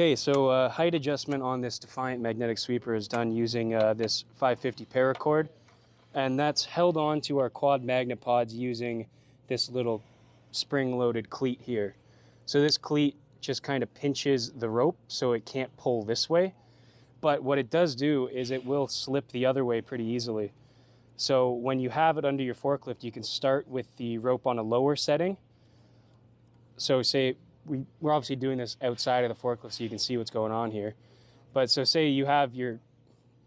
Okay, so uh, height adjustment on this Defiant magnetic sweeper is done using uh, this 550 paracord, and that's held on to our quad magnet pods using this little spring-loaded cleat here. So this cleat just kind of pinches the rope so it can't pull this way, but what it does do is it will slip the other way pretty easily. So when you have it under your forklift, you can start with the rope on a lower setting. So say we, we're obviously doing this outside of the forklift so you can see what's going on here. But so say you have your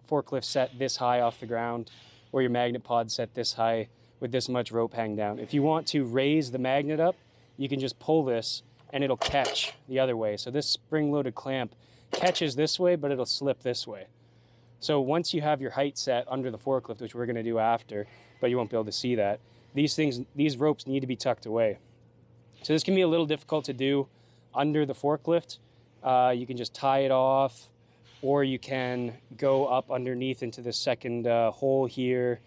forklift set this high off the ground or your magnet pod set this high with this much rope hang down. If you want to raise the magnet up, you can just pull this and it'll catch the other way. So this spring-loaded clamp catches this way, but it'll slip this way. So once you have your height set under the forklift, which we're gonna do after, but you won't be able to see that, these things, these ropes need to be tucked away. So this can be a little difficult to do under the forklift. Uh, you can just tie it off or you can go up underneath into the second uh, hole here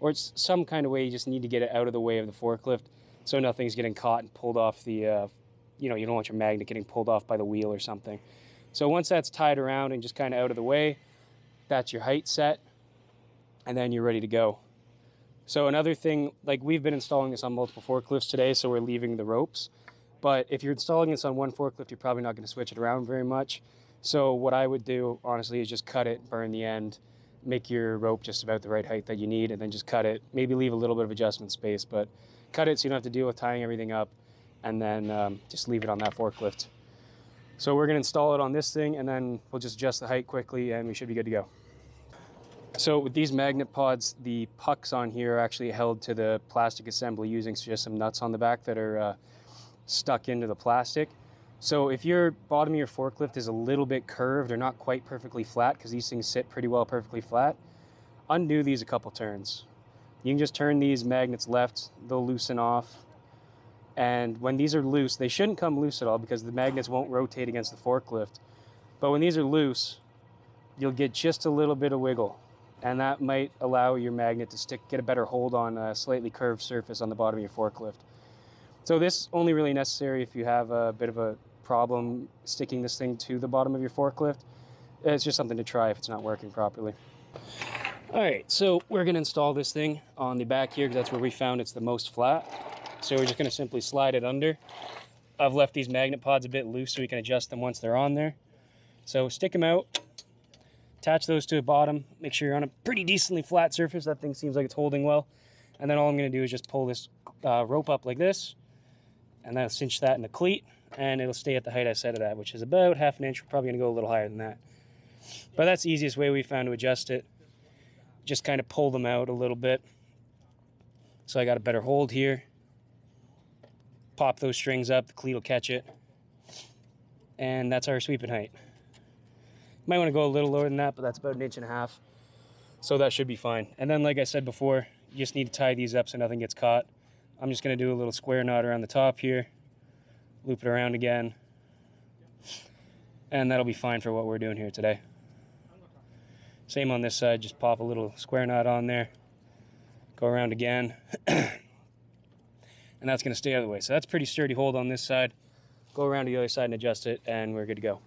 or it's some kind of way you just need to get it out of the way of the forklift so nothing's getting caught and pulled off the, uh, you know, you don't want your magnet getting pulled off by the wheel or something. So once that's tied around and just kind of out of the way, that's your height set and then you're ready to go. So another thing, like we've been installing this on multiple forklifts today, so we're leaving the ropes. But if you're installing this on one forklift, you're probably not going to switch it around very much. So what I would do, honestly, is just cut it, burn the end, make your rope just about the right height that you need, and then just cut it. Maybe leave a little bit of adjustment space, but cut it so you don't have to deal with tying everything up, and then um, just leave it on that forklift. So we're going to install it on this thing, and then we'll just adjust the height quickly, and we should be good to go. So with these magnet pods, the pucks on here are actually held to the plastic assembly using just some nuts on the back that are uh, stuck into the plastic. So if your bottom of your forklift is a little bit curved or not quite perfectly flat, because these things sit pretty well perfectly flat, undo these a couple turns. You can just turn these magnets left, they'll loosen off. And when these are loose, they shouldn't come loose at all because the magnets won't rotate against the forklift. But when these are loose, you'll get just a little bit of wiggle and that might allow your magnet to stick, get a better hold on a slightly curved surface on the bottom of your forklift. So this only really necessary if you have a bit of a problem sticking this thing to the bottom of your forklift. It's just something to try if it's not working properly. All right, so we're gonna install this thing on the back here because that's where we found it's the most flat. So we're just gonna simply slide it under. I've left these magnet pods a bit loose so we can adjust them once they're on there. So stick them out, attach those to the bottom, make sure you're on a pretty decently flat surface. That thing seems like it's holding well. And then all I'm gonna do is just pull this uh, rope up like this, and that'll cinch that in the cleat, and it'll stay at the height I set it at, which is about half an inch. We're probably gonna go a little higher than that. But that's the easiest way we found to adjust it. Just kind of pull them out a little bit. So I got a better hold here. Pop those strings up, the cleat will catch it. And that's our sweeping height. Might want to go a little lower than that, but that's about an inch and a half. So that should be fine. And then, like I said before, you just need to tie these up so nothing gets caught. I'm just going to do a little square knot around the top here, loop it around again, and that'll be fine for what we're doing here today. Same on this side, just pop a little square knot on there, go around again, and that's going to stay out of the way. So that's pretty sturdy hold on this side. Go around to the other side and adjust it, and we're good to go.